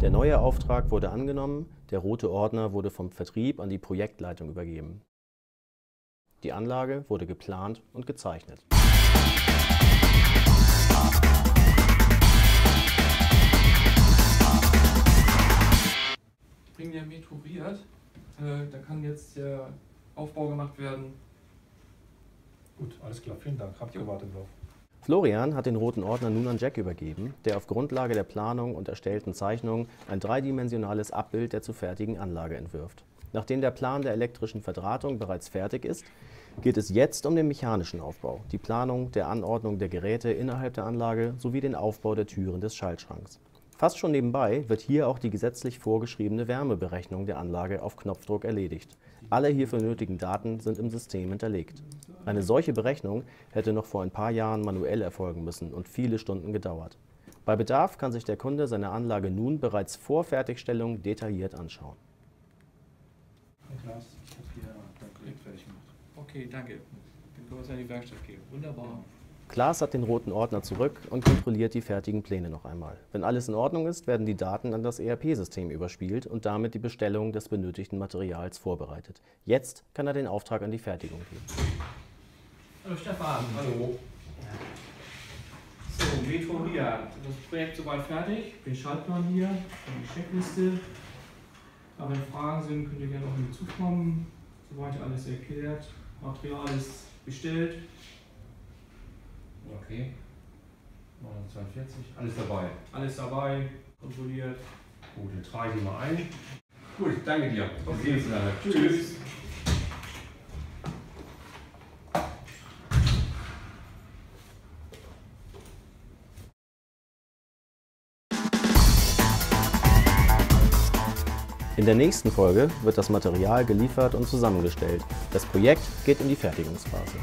Der neue Auftrag wurde angenommen, der rote Ordner wurde vom Vertrieb an die Projektleitung übergeben. Die Anlage wurde geplant und gezeichnet. Bringen ja meturiert. Äh, da kann jetzt der Aufbau gemacht werden. Gut, alles klar, vielen Dank. Habt gewartet drauf. Florian hat den roten Ordner nun an Jack übergeben, der auf Grundlage der Planung und erstellten Zeichnungen ein dreidimensionales Abbild der zu fertigen Anlage entwirft. Nachdem der Plan der elektrischen Verdrahtung bereits fertig ist, geht es jetzt um den mechanischen Aufbau, die Planung der Anordnung der Geräte innerhalb der Anlage sowie den Aufbau der Türen des Schaltschranks. Fast schon nebenbei wird hier auch die gesetzlich vorgeschriebene Wärmeberechnung der Anlage auf Knopfdruck erledigt. Alle hierfür nötigen Daten sind im System hinterlegt. Eine solche Berechnung hätte noch vor ein paar Jahren manuell erfolgen müssen und viele Stunden gedauert. Bei Bedarf kann sich der Kunde seine Anlage nun bereits vor Fertigstellung detailliert anschauen. Klaas, ich habe hier dein Projekt fertig gemacht. Okay, danke. Dann können wir es in die Werkstatt geben. Wunderbar. Klaas hat den roten Ordner zurück und kontrolliert die fertigen Pläne noch einmal. Wenn alles in Ordnung ist, werden die Daten an das ERP-System überspielt und damit die Bestellung des benötigten Materials vorbereitet. Jetzt kann er den Auftrag an die Fertigung geben. Hallo Stefan. Hallo. So, Metroria. Das Projekt soweit fertig. Den Schaltplan hier, die Checkliste. Aber wenn Fragen sind, könnt ihr gerne auf mich zukommen. Soweit alles erklärt. Material ist bestellt. Okay. 942, alles dabei. Alles dabei, kontrolliert. Gut, dann trage ich die mal ein. Gut, danke dir. Wir sehen uns nachher. Tschüss. In der nächsten Folge wird das Material geliefert und zusammengestellt. Das Projekt geht in die Fertigungsphase.